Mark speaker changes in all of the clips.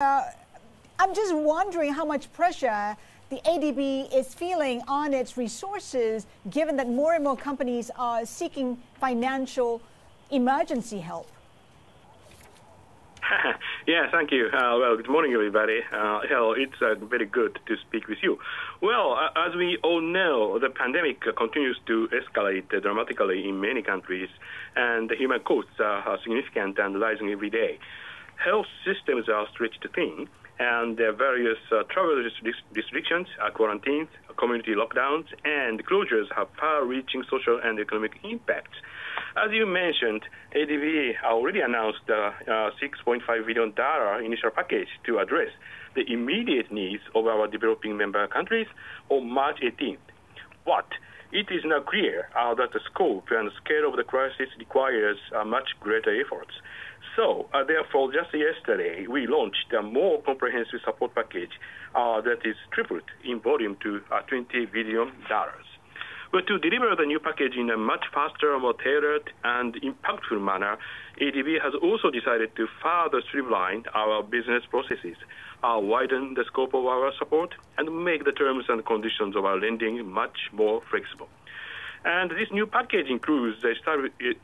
Speaker 1: Uh, I'm just wondering how much pressure the ADB is feeling on its resources, given that more and more companies are seeking financial emergency help.
Speaker 2: yeah, thank you. Uh, well, good morning, everybody. Uh, hello, it's uh, very good to speak with you. Well, uh, as we all know, the pandemic continues to escalate dramatically in many countries, and the human costs are significant and rising every day. Health systems are stretched thin, and there are various uh, travel restrictions, uh, quarantines, community lockdowns, and closures have far-reaching social and economic impacts. As you mentioned, ADB already announced a uh, $6.5 billion initial package to address the immediate needs of our developing member countries on March 18th. But it is now clear uh, that the scope and scale of the crisis requires uh, much greater efforts. So, uh, therefore, just yesterday, we launched a more comprehensive support package uh, that is tripled in volume to uh, $20 billion. But to deliver the new package in a much faster, more tailored, and impactful manner, ADB has also decided to further streamline our business processes, uh, widen the scope of our support, and make the terms and conditions of our lending much more flexible. And this new package includes the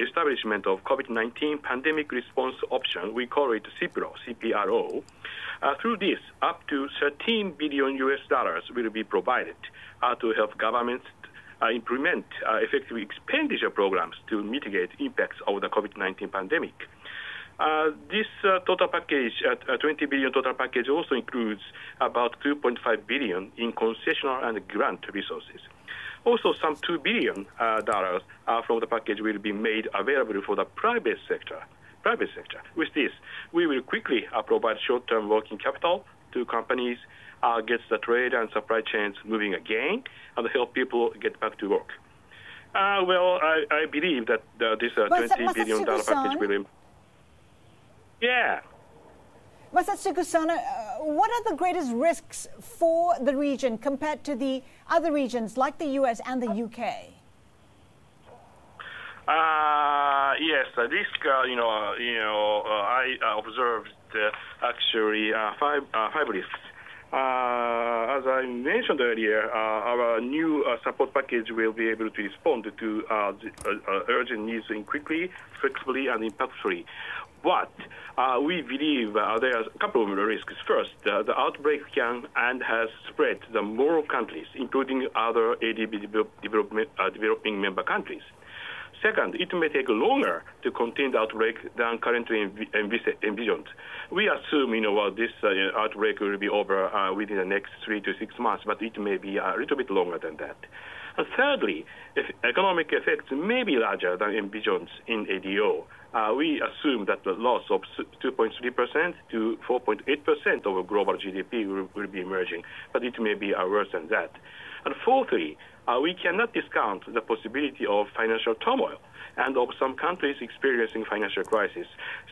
Speaker 2: establishment of COVID-19 pandemic response option. We call it CIPRO, CPRO. Uh, through this, up to 13 billion US dollars will be provided uh, to help governments implement uh, effective expenditure programs to mitigate impacts of the COVID-19 pandemic. Uh, this uh, total package, uh, 20 billion total package, also includes about 2.5 billion in concessional and grant resources. Also, some 2 billion uh, dollars uh, from the package will be made available for the private sector. Private sector. With this, we will quickly uh, provide short-term working capital to companies, uh, get the trade and supply chains moving again, and help people get back to work. Uh, well, I, I, believe that uh, this uh, $20 billion package will. Yeah.
Speaker 1: Masatsugu-san, what are the greatest risks for the region compared to the other regions like the US and the UK?
Speaker 2: Uh, yes, the risk, uh, you know, uh, you know, uh, I observed uh, actually uh, five risks. as I mentioned earlier, our new support package will be able to respond to urgent needs in quickly, flexibly, and impactfully. But uh, we believe uh, there are a couple of risks. First, uh, the outbreak can and has spread to more countries, including other ADB uh, developing member countries. Second, it may take longer to contain the outbreak than currently envisioned. We assume, you know, well, this uh, outbreak will be over uh, within the next three to six months, but it may be a little bit longer than that. And thirdly, economic effects may be larger than envisioned in ADO. Uh, we assume that the loss of 2.3% to 4.8% of global GDP will, will, be emerging, but it may be uh, worse than that. And fourthly, uh, we cannot discount the possibility of financial turmoil and of some countries experiencing financial crisis.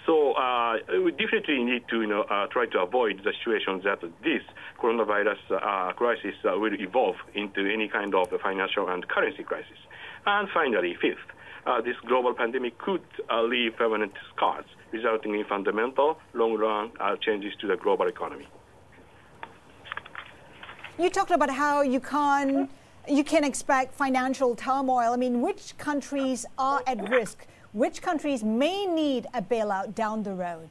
Speaker 2: So uh, we definitely need to you know, uh, try to avoid the situation that this coronavirus uh, crisis uh, will evolve into any kind of financial and currency crisis. And finally, fifth, uh, this global pandemic could leave permanent scars, resulting in fundamental long-run changes to the global economy.
Speaker 1: You talked about how you can you can expect financial turmoil. I mean, which countries are at risk? Which countries may need a bailout down the road?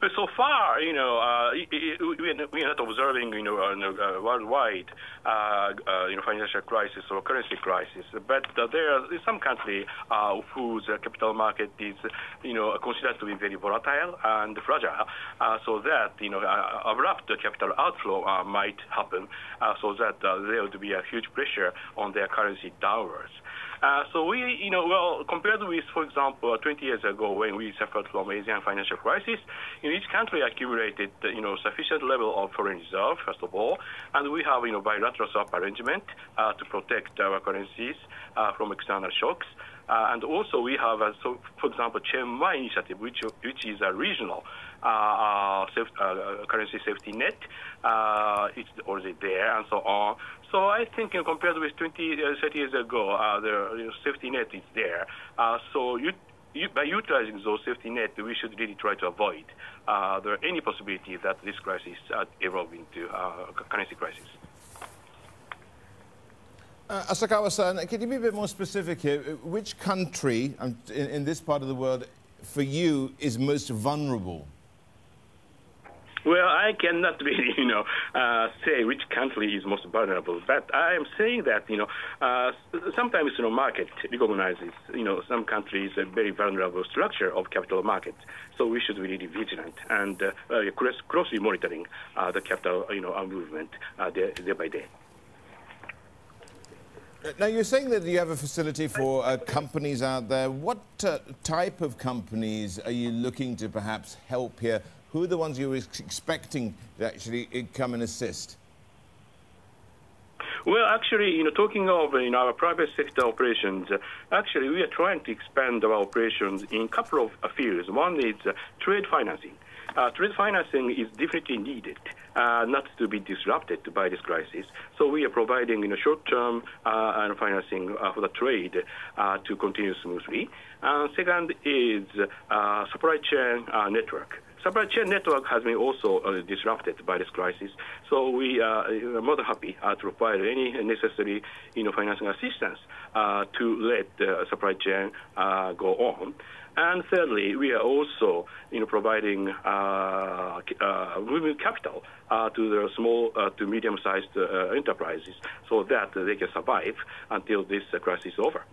Speaker 2: But so far, you know, uh, we are not observing, you know, uh, uh, worldwide, uh, uh, you know, financial crisis or currency crisis. But uh, there are some countries whose capital market is, you know, considered to be very volatile and fragile, so that you know, abrupt capital outflow might happen, so that there would be a huge pressure on their currency downwards. Uh, so we, you know, well, compared with, for example, 20 years ago when we suffered from Asian financial crisis, you know, each country accumulated, you know, sufficient level of foreign reserve, first of all, and we have, you know, bilateral swap arrangement uh, to protect our currencies uh, from external shocks. Uh, and also we have, uh, so for example, Chiang Mai initiative, which, which is a regional uh, uh, safe, uh, currency safety net. Uh it's already there and so on. So I think you know, compared with 20, 30 years ago, the you know, safety net is there. so you by utilizing those safety nets, we should really try to avoid uh, there any possibility that this crisis uh, evolve into uh, currency crisis.
Speaker 3: Uh, Asakawa-san, can you be a bit more specific here? Which country um, in, in this part of the world, for you, is most vulnerable?
Speaker 2: Well, I cannot really, you know, uh, say which country is most vulnerable, but I am saying that, you know, uh, sometimes, you know, market recognizes, you know, some countries a very vulnerable structure of capital markets. So we should be really vigilant and uh, closely monitoring uh, the capital, you know, movement uh, day, day by day.
Speaker 3: Now, you're saying that you have a facility for uh, companies out there. What uh, type of companies are you looking to perhaps help here? Who are the ones you're expecting to actually uh, come and assist?
Speaker 2: Well, actually, you know, talking of in our private sector operations, uh, actually we are trying to expand our operations in a couple of fields. One is uh, trade financing. Uh, trade financing is definitely needed uh, not to be disrupted by this crisis. So we are providing you know, short-term uh, financing uh, for the trade uh, to continue smoothly. second is uh, supply chain network. Supply chain network has been also disrupted by this crisis. So we are more than happy to provide any necessary you know, financing assistance to let the supply chain go on. And thirdly, we are also you know, providing uh, uh, capital uh, to the small uh, to medium-sized uh, enterprises so that they can survive until this uh, crisis is over.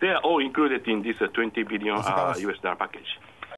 Speaker 2: They are all included in this 20 billion US dollar package.